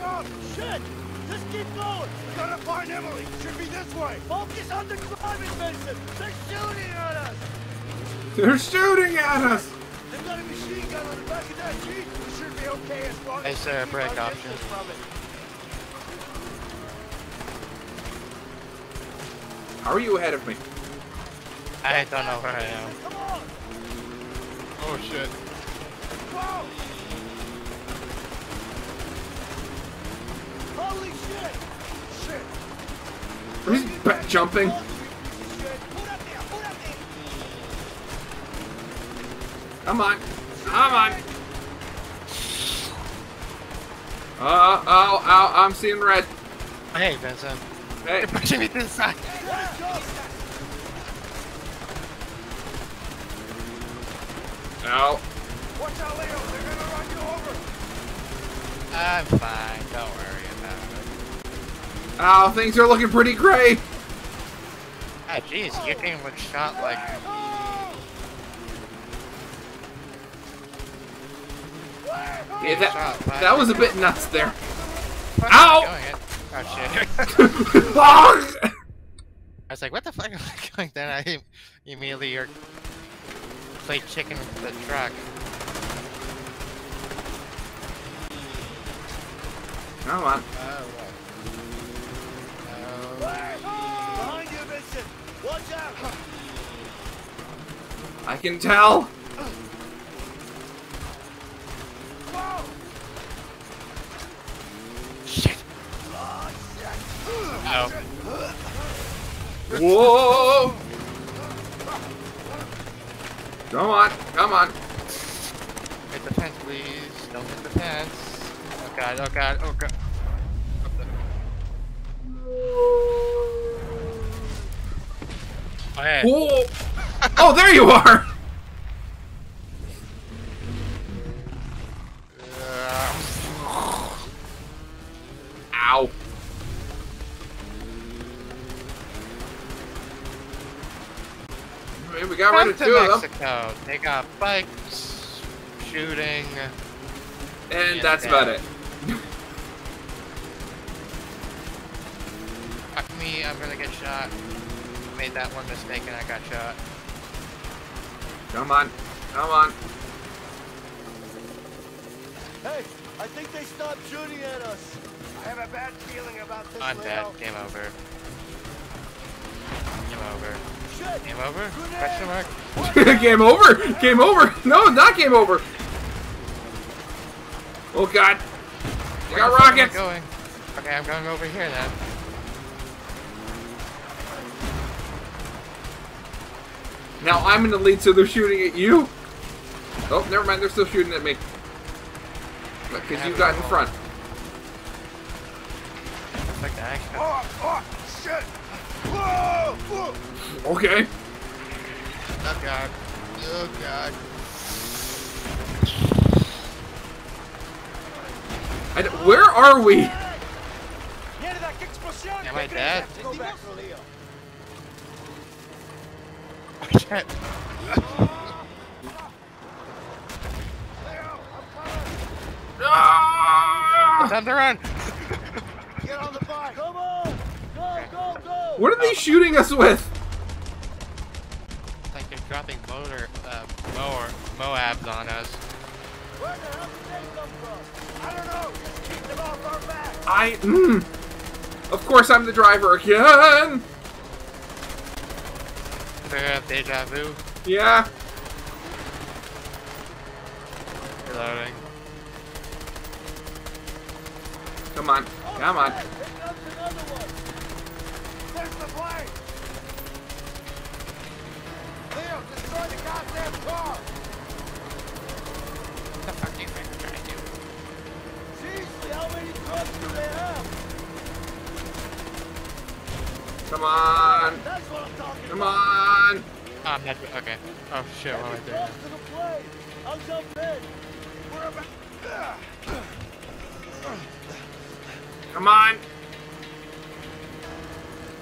up! Shit! Just keep going! We gotta find Emily! Should be this way! Focus on the driving, Vincent! They're shooting at us! They're shooting at us! They've got a machine gun on the back of that jeep! We should be okay as long as Is we there keep brake our option? distance from it. How are you ahead of me? I don't know where I am. Come on! Oh shit. Whoa! Holy shit! Shit! He's back jumping. Shit! Put up there! Put up there! Come on. Come on. Uh, oh, oh, I'm seeing red. Hey, Vincent. Hey, You're pushing me to the side. Let's ow. Watch out, Leo! They're gonna run you over! I'm fine. Don't worry Ow, things are looking pretty gray. Ah, jeez, you're getting one shot like. Yeah, that, shot, but- that was a bit nuts there. Ow! I'm going it. Oh shit. I was like, what the fuck am I going? Then I immediately er, played chicken with the truck. Come on. Oh? Behind you, Vincent! Watch out! I can tell. Shit. Oh, Whoa! Come on, come on. hit the fence, please. Don't hit the fence. Oh god, oh god, oh god. Oh, hey. Whoa! Oh, there you are! Ow. Hey, We got rid Come of to two of them, Mexico. They got bikes, shooting. and Yeah, that's yeah. about it. Fuck me, I'm gonna get shot. Made that one mistake and I got shot. Come on, come on. Hey, I think they stopped shooting at us. I have a bad feeling about this, I'm dead. Leo. Game over. Game over. Shit! Game over? Grenade! Question mark? game over! Game over! No, not game over! Oh god. We got the fuck I rockets! going? Okay, I'm going over here then. Now I'm in the lead, so they're shooting at you? Oh, never mind, they're still shooting at me. Because you got in front. Looks like. Oh, oh, shit! Whoa! Whoa! Okay. Oh god. Oh god. I d where are we? Am I dead? Go back for Leo. Oh shit. I'm coming! Ah! Time to run! Get on the bike! Come on! Go, go, go! What are they shooting us with? It's like they're dropping motor, uh, mower, Moabs on us. Where the hell did they come from? I don't know. Just keep them off our back. I. Mm. Of course, I'm the driver again! Do I have deja vu? Yeah. Reloading. Come on. Come on. Here comes another one. There's the plane. Leo, destroy the goddamn car. What the fuck do you think I'm trying to do? Seriously, how many trucks do they have? Come on. That's what I'm talking Come on. Oh, I'm not. Okay. Oh shit, what am I doing? close to the plane. I'll jump in. We're about. Come on.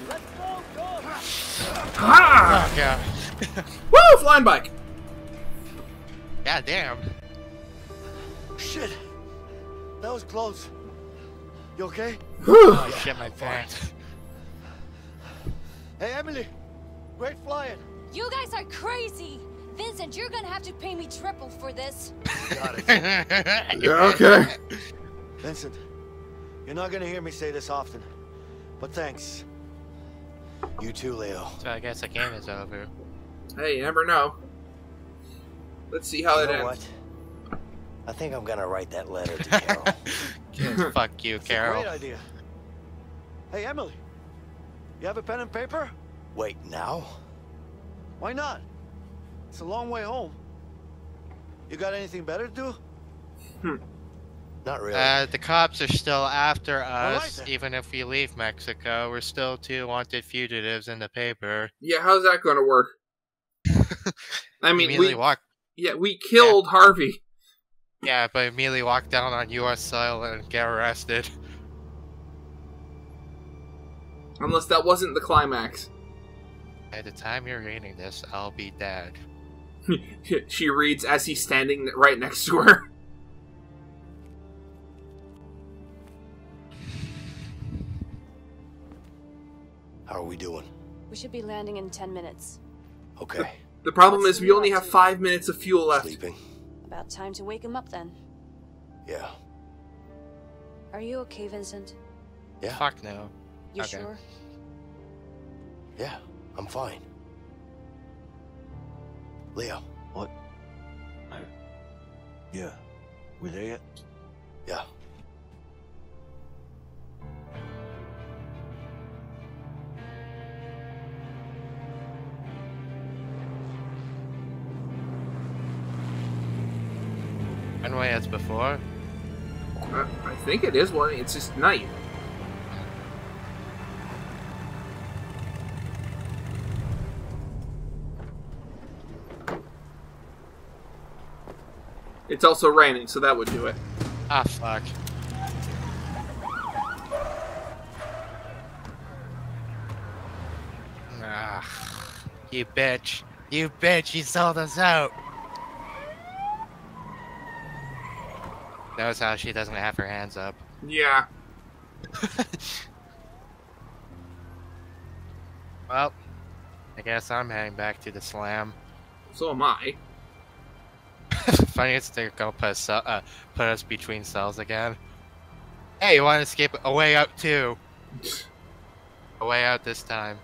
Let's go, go. Ha! Oh god. Woo! Flying bike. God damn. Shit. That was close. You okay? Oh, shit my pants. Hey, Emily. Great flying. You guys are crazy! Vincent, you're gonna have to pay me triple for this. Got it. Yeah, okay. Vincent, you're not gonna hear me say this often, but thanks. You too, Leo. so I guess the game is over. Hey, you never know. Let's see how You it know ends. what? I think I'm gonna write that letter to Carol. Fuck you, It's a Carol. great idea. Hey, Emily. You have a pen and paper? Wait, now? Why not? It's a long way home. You got anything better to do? Hmm. Not really. Uh, the cops are still after us, then. even if we leave Mexico. We're still two wanted fugitives in the paper. Yeah, how's that going to work? I mean, immediately we walk. yeah we killed Harvey. Yeah, but immediately walk down on U.S. soil and get arrested. Unless that wasn't the climax. By the time you're reading this, I'll be dead. she reads as he's standing right next to her. How are we doing? We should be landing in 10 minutes. Okay. The problem What's is we only have attitude? five minutes of fuel left. Sleeping? About time to wake him up then. Yeah. Are you okay, Vincent? Yeah. Fuck no. You Okay. sure? Yeah. I'm fine. Leo. What? Yeah. We there yet? Yeah. One way as before. I think it is one. It's just night. It's also raining, so that would do it. Ah, fuck. Ah, you bitch. You bitch, you sold us out. Notice how she doesn't have her hands up. Yeah. Well, I guess I'm heading back to the slam. So am I. Funniest they're gonna put us, uh, put us between cells again. Hey, you want to escape a way out too? A way out this time.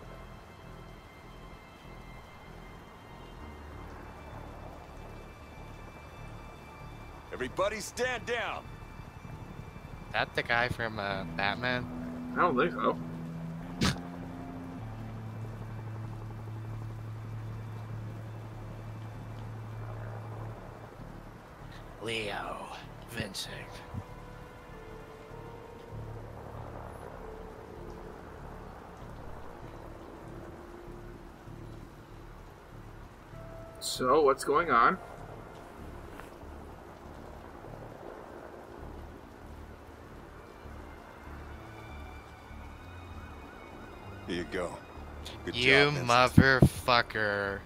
Everybody stand down. That the guy from uh, Batman? I don't think so. Leo Vincent. So, what's going on? Here you go. Good you job, motherfucker.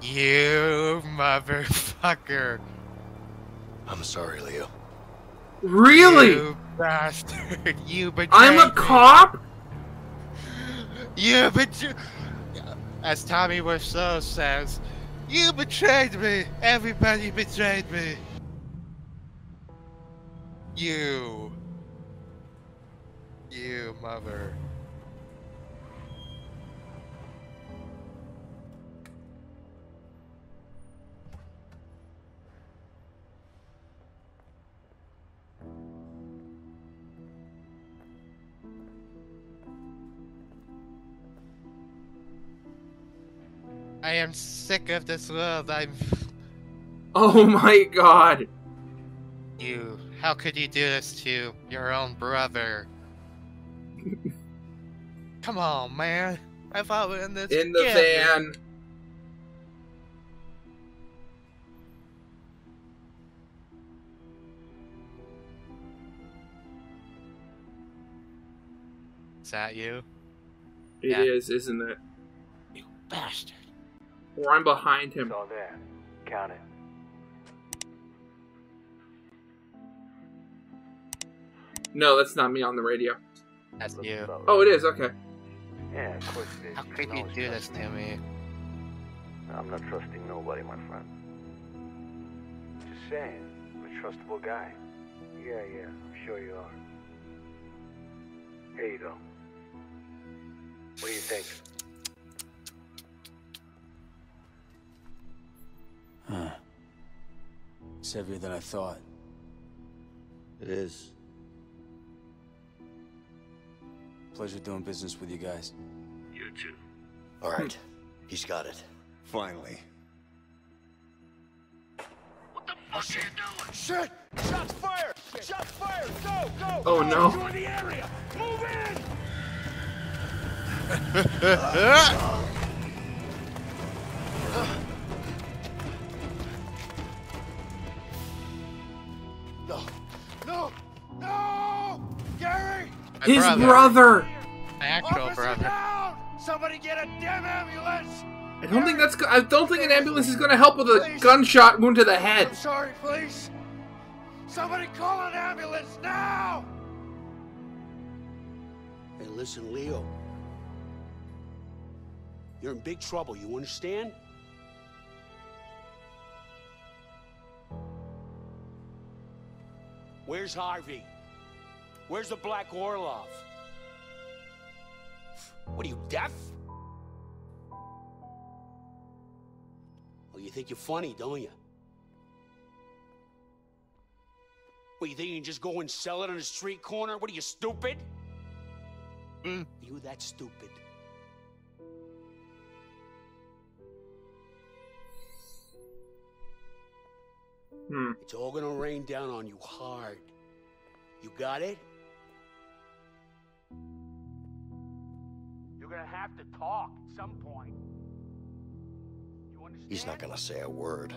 You motherfucker. I'm sorry, Leo. Really? You bastard. You betrayed I'm a me. cop? You betrayed. As Tommy Wiseau says, you betrayed me. Everybody betrayed me. You. You mother. I am sick of this world. I'm. Oh my god. You. How could you do this to your own brother? Come on, man. I thought we were in this In the together. van. Is that you? It Yeah. is, isn't it? You bastard. Or I'm behind him. all there. Count it. No, that's not me on the radio. That's you. Oh, it is. Okay. Yeah, of course it is. How could can you do this to me? I'm not trusting nobody, my friend. Just saying, I'm a trustable guy. Yeah, yeah, I'm sure you are. Here you go. What do you think? Huh. It's heavier than I thought. It is. Pleasure doing business with you guys. You too. All right. He's got it. Finally. What the fuck oh, are you doing? Shit! Shots fired! Shots fired! Go! Go! Oh, no. You're in the area! Move in! No! Uh, uh, uh. His brother. brother. My actual Officer brother. down! Somebody get a damn ambulance! I don't think that's. I don't think an ambulance is going to help with a gunshot wound to the head. I'm sorry, please. Somebody call an ambulance now! Hey, listen, Leo. You're in big trouble, you understand? Where's Harvey? Where's the Black Orlov? What are you, deaf? Well, you think you're funny, don't you? What, you think you can just go and sell it on a street corner? What are you, stupid? Mm. You that stupid? Hmm. It's all gonna rain down on you hard. You got it? You're gonna have to talk at some point. You understand? He's not gonna say a word.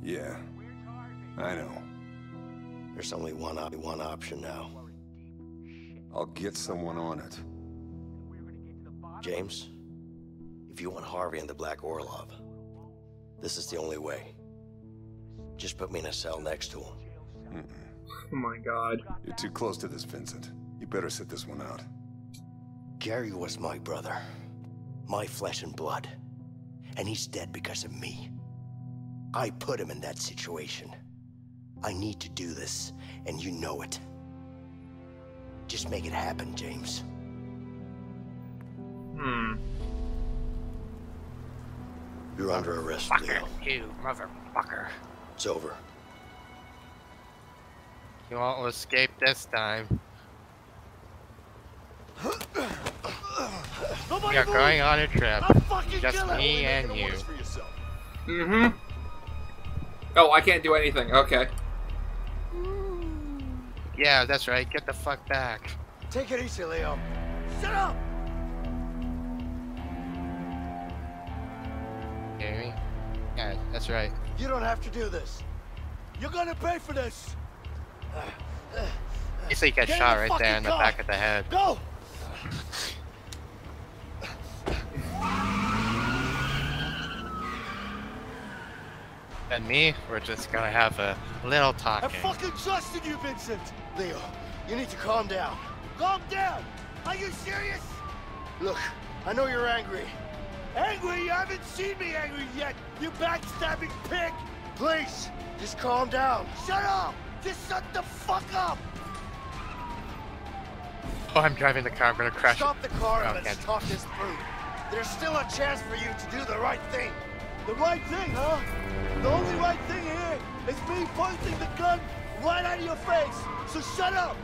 Yeah, I know. There's only one op- one option now. We're in deep shit. I'll get someone on it. We're gonna get to the bottom. James, if you want Harvey and the Black Orlov, this is the only way. Just put me in a cell next to him. Mm-mm. Oh my god. You're too close to this, Vincent. You better sit this one out. Gary was my brother, my flesh and blood, and he's dead because of me. I put him in that situation. I need to do this, and you know it. Just make it happen, James. Hmm. You're under arrest, Fucker. Leo. You motherfucker. It's over. You won't escape this time. Nobody We are going on a trip. I'll Just kill him! me and you. Mm-hmm. Oh, I can't do anything. Okay. Yeah, that's right. Get the fuck back. Take it easy, Leo. Shut up! Hear me? Yeah, that's right. You don't have to do this. You're gonna pay for this. You see, you get Get in shot the right there in the fucking back of the head. Go! And me, we're just gonna have a little talk. I talking. fucking trusted you, Vincent. Leo, you need to calm down. Calm down. Are you serious? Look, I know you're angry. Angry? You haven't seen me angry yet, you backstabbing pig. Please, just calm down. Shut up. Just shut the fuck up. Oh, I'm driving the car. I'm gonna crash. Stop the car and Oh, let's talk this through. There's still a chance for you to do the right thing. The right thing, huh? The only right thing here is me pointing the gun right at your face. So shut up.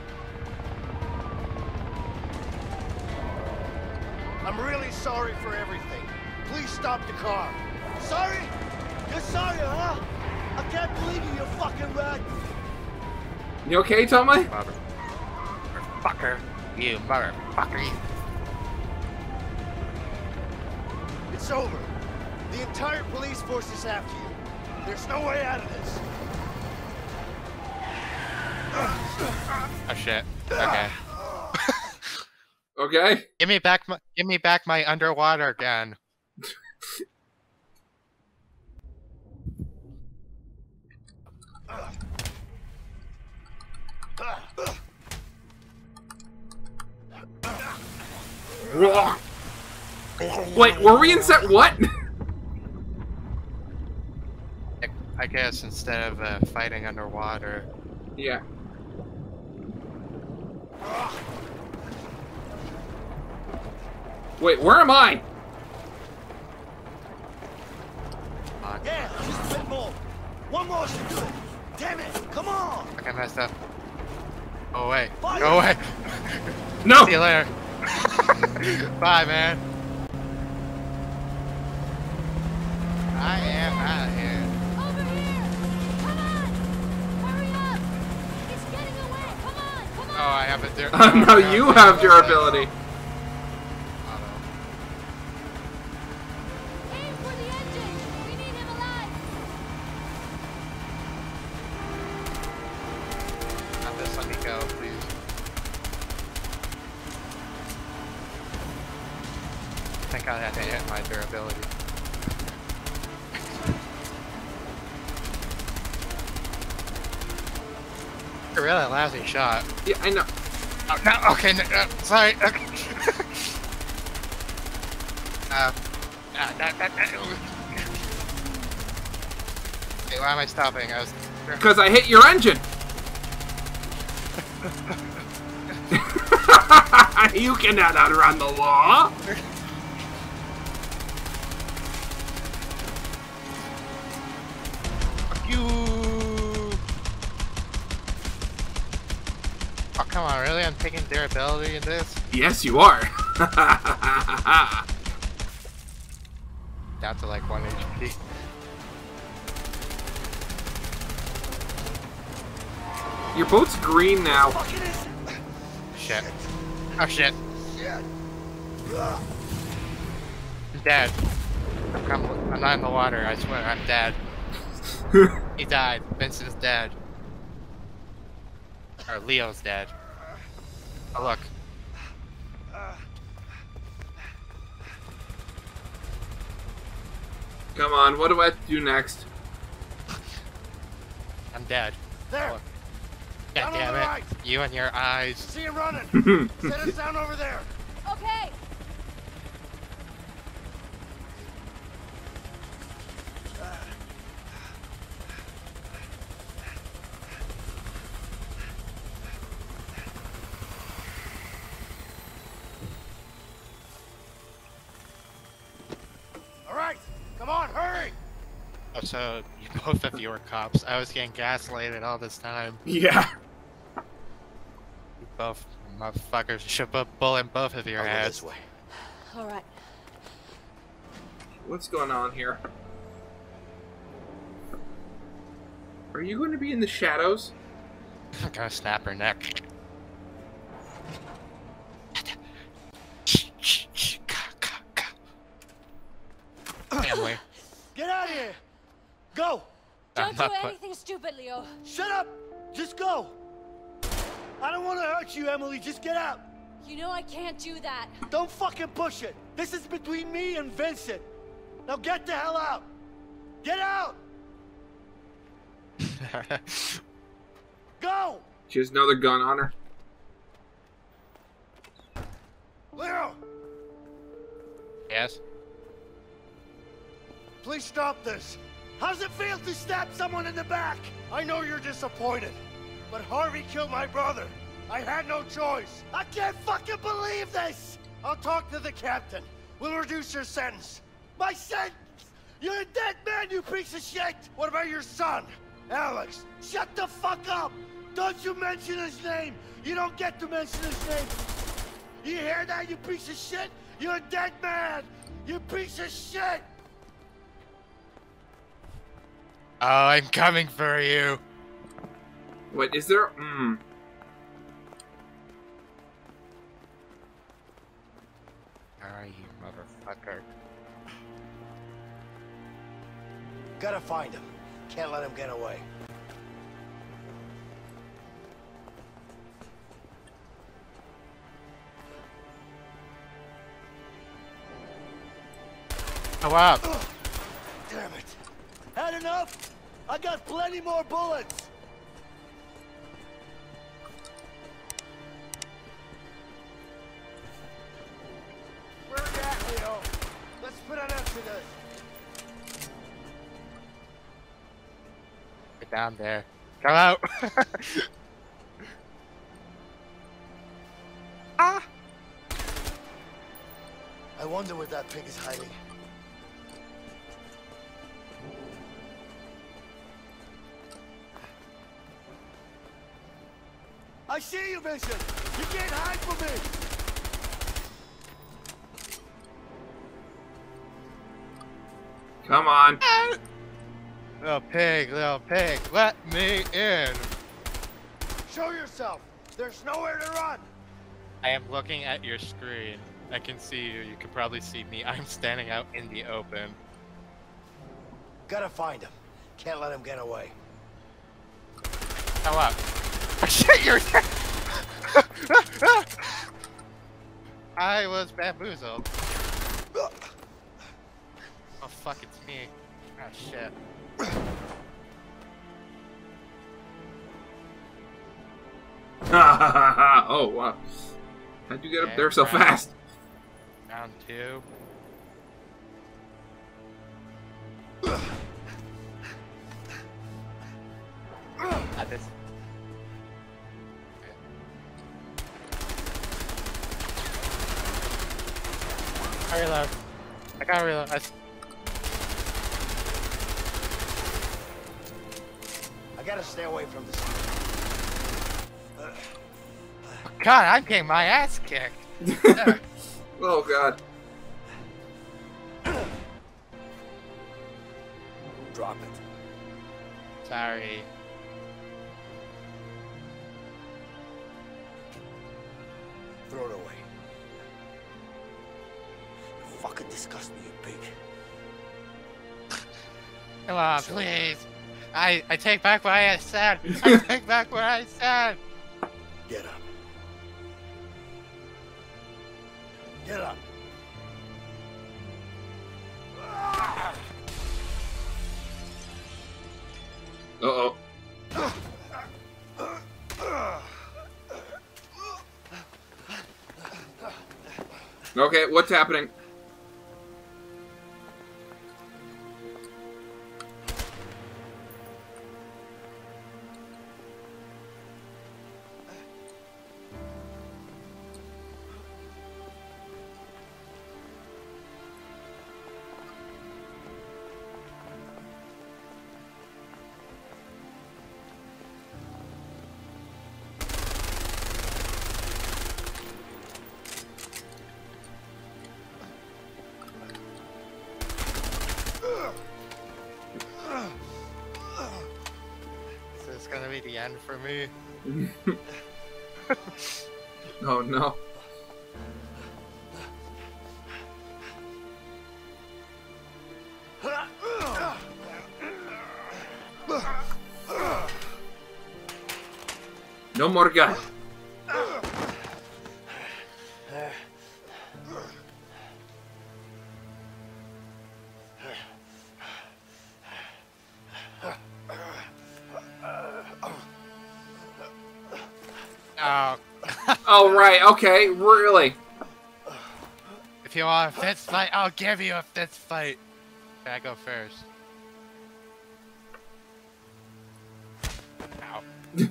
I'm really sorry for everything. Please stop the car. Sorry? You're sorry, huh? I can't believe you, you fucking rat. You okay, Tommy? Mother- Motherfucker. You motherfucker. You. It's over. The entire police force is after you. There's no way out of this. Oh shit. Okay. okay. Give me back my give me back my underwater gun. Wait, were we in set what? I- I guess instead of uh, fighting underwater, yeah. Wait, where am I? Yeah, just a bit more. One more should do it. Damn it, come on. I messed up. Go away. Fire! Go away. No! See you later. Bye, man. I am out of here. I have dur- Oh, no, you have durability. I know. Oh, no, okay, no, uh, sorry. uh, uh, that, that, that, Wait, why am I stopping? I was. Because I hit your engine. you cannot outrun the law. Come on, really? I'm taking durability in this? Yes, you are. Down to like 1 HP. Your boat's green now. Shit. Oh shit. Shit. I'm dead. I'm, I'm, I'm not in the water, I swear, I'm dead. He died. Vincent's dead. Or Leo's dead. Oh look. Come on, what do I do next? I'm dead. There. God damn it. right. You and your eyes. See him running. Set us down over there. So you, both of you were cops. I was getting gaslighted all this time. Yeah. You both motherfuckers should put a bullet in both of your I'll heads. this way. Alright. What's going on here? Are you going to be in the shadows? I'm gonna snap her neck. Hurt. Just get out. You know I can't do that. Don't fucking push it. This is between me and Vincent. Now get the hell out. Get out. Go. She has another gun on her. Leo, yes? please stop this. How does it feel to stab someone in the back? I know you're disappointed, but Harvey killed my brother. I had no choice. I can't fucking believe this. I'll talk to the captain. We'll reduce your sentence. My sentence? You're a dead man, you piece of shit. What about your son, Alex? Shut the fuck up. Don't you mention his name. You don't get to mention his name. You hear that, you piece of shit? You're a dead man. You piece of shit. Oh, I'm coming for you. Wait, is there? Hmm. Motherfucker. Gotta find him. Can't let him get away. Oh, wow. Damn it. Had enough? I got plenty more bullets. Down there. Come out. ah. I wonder where that pig is hiding. I see you, Vincent! You can't hide from me! Come on. Little pig, little pig, let me in. Show yourself! There's nowhere to run! I am looking at your screen. I can see you. You can probably see me. I'm standing out in the open. Gotta find him. Can't let him get away. Come up. Shit, you're I was bamboozled. Oh fuck, it's me. Oh shit. oh wow. How'd you get up there so right. fast? Round two. At this. I reload. I gotta reload. I I away from this. God, I'm getting my ass kicked. Oh god. Drop it. Sorry. Throw it away. You fucking disgust me, you pig. Come on, please. I I take back what I said. I take back what I said. Get up. Get up. Uh oh. Okay, what's happening? Me. Oh no. No more gun. Okay, really. if you want a fist fight, I'll give you a fist fight. Okay, I go first. Ow.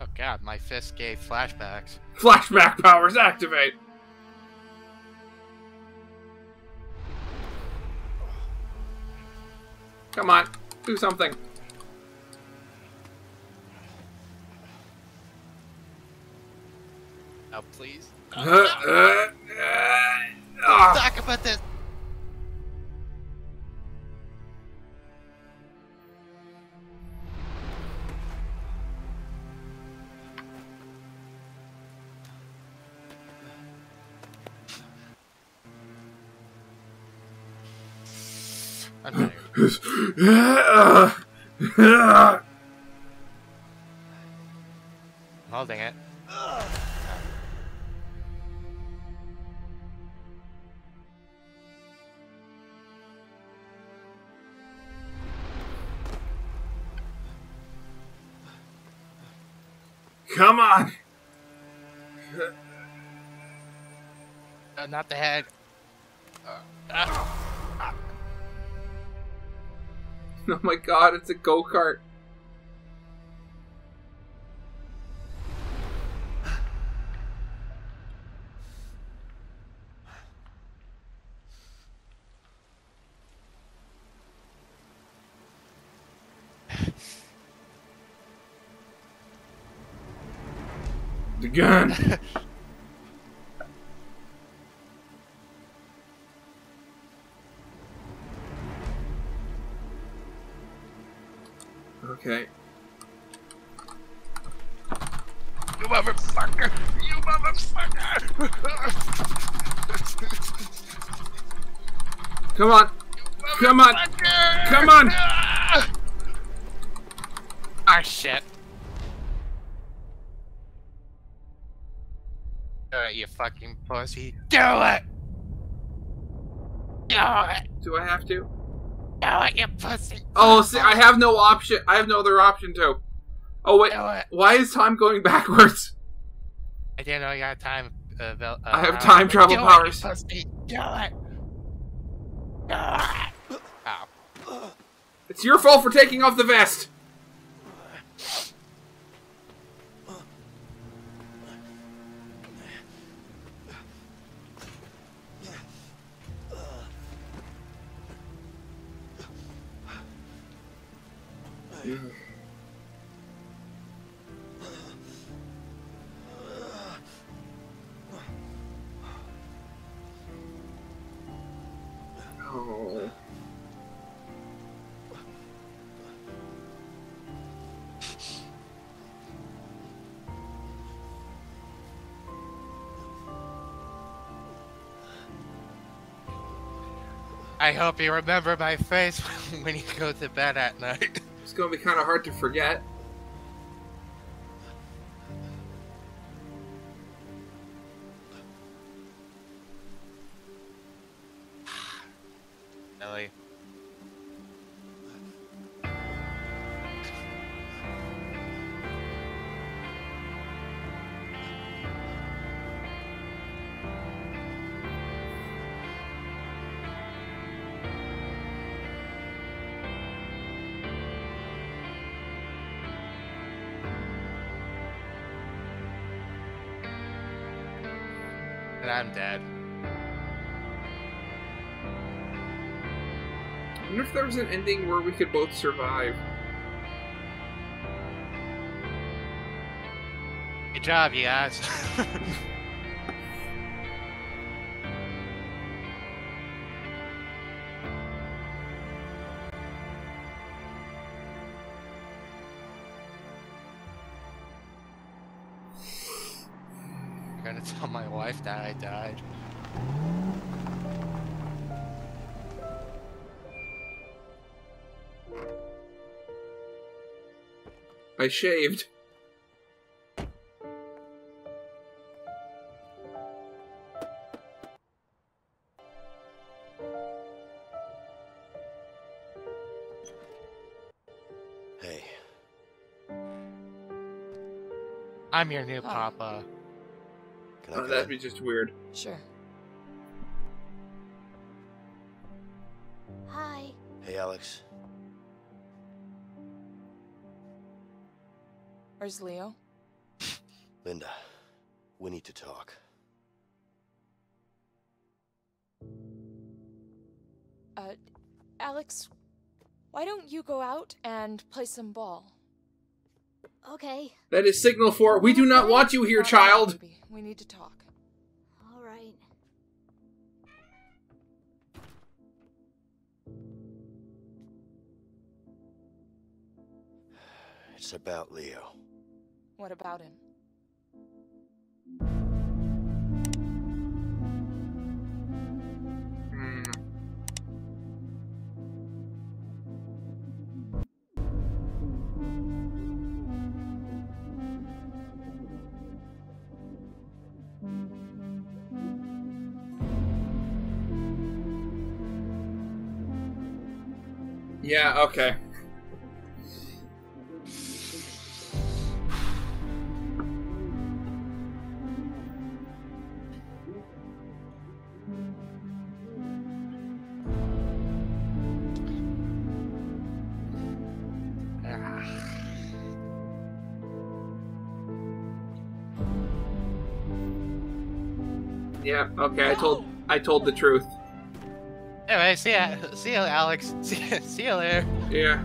Oh god, my fist gave flashbacks. Flashback powers activate. Come on, do something. Oh, please. Uh, uh, uh, ah. Talk about this. Holding oh, it. Come on! Uh, not the head. Oh my god, it's a go kart. The gun. okay. You motherfucker! You motherfucker! Come on. Come on. Come on. Ah, shit. Do it, you fucking pussy. Do it! Do it! Do I have to? Do it, you pussy! Oh, see, I have no option. I have no other option to. Oh wait, why is time going backwards? I didn't know you got time. Uh, vel- uh, I have power. time travel Do it, powers. You pussy. Do it! Do it! Ow. It's your fault for taking off the vest. Oh. I hope you remember my face when you go to bed at night. It's gonna be kind of hard to forget. And I'm dead. I wonder if there was an ending where we could both survive. Good job, you guys. I shaved. Hey, I'm your new papa. can I Oh, that'd in? be just weird. Sure. Hi. Hey, Alex. Where's Leo? Linda, we need to talk. Uh, Alex, why don't you go out and play some ball? Okay, That is signal for we do not want you here, child. We need to talk. all right. It's about Leo. What about him? Hmm. Yeah, okay. Yeah. Okay. I told. I told the truth. Anyway, see ya, see ya, Alex. See, ya- see you later. Yeah.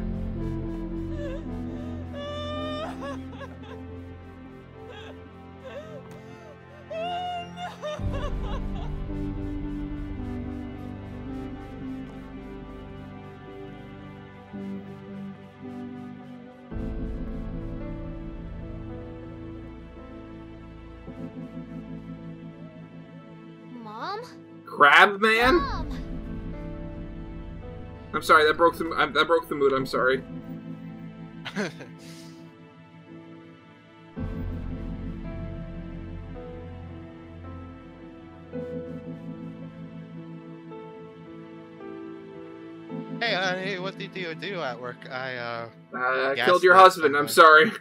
Sorry. That broke the. I, that broke the mood. I'm sorry. hey, honey, what did you do at work? I uh. Uh, I killed your husband. I'm sorry.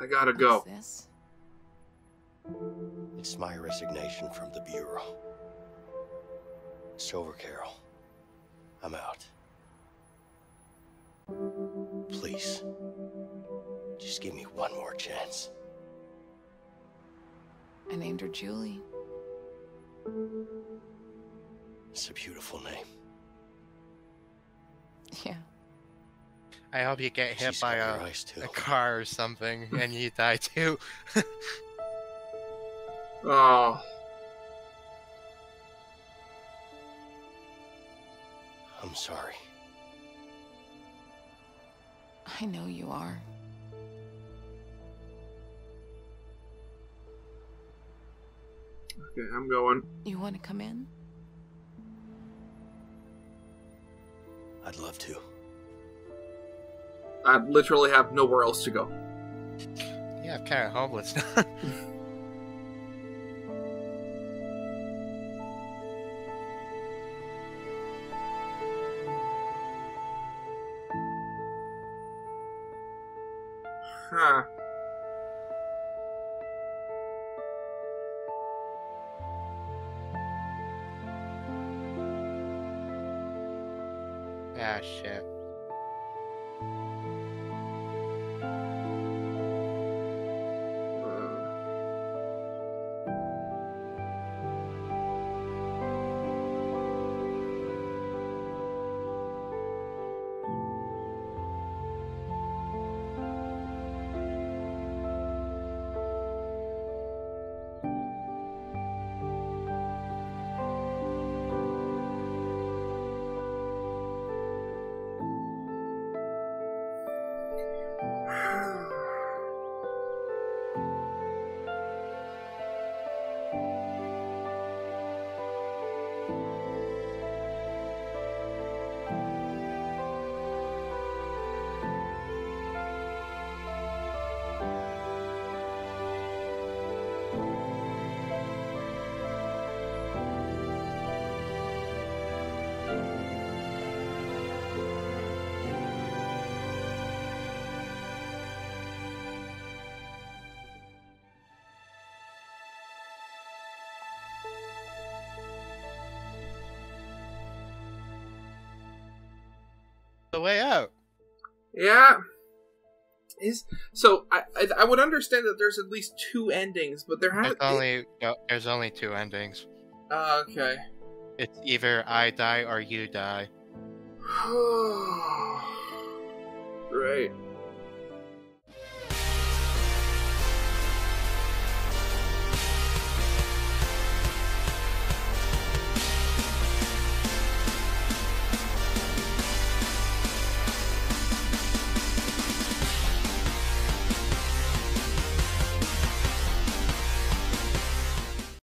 I gotta go. This? It's my resignation from the Bureau. It's over, Carol. I'm out. Please. Just give me one more chance. I named her Julie. It's a beautiful name. Yeah. I hope you get hit She's by a, your eyes, too. a car or something and you die too. Oh. I'm sorry. I know you are. Okay, I'm going. You want to come in? I'd love to. I literally have nowhere else to go. yeah, I'm kind of homeless. Huh. ah, shit. The way out. Yeah. Is so I, I I would understand that there's at least two endings, but there has only no, there's only two endings. Uh, okay. It's either I die or you die. right.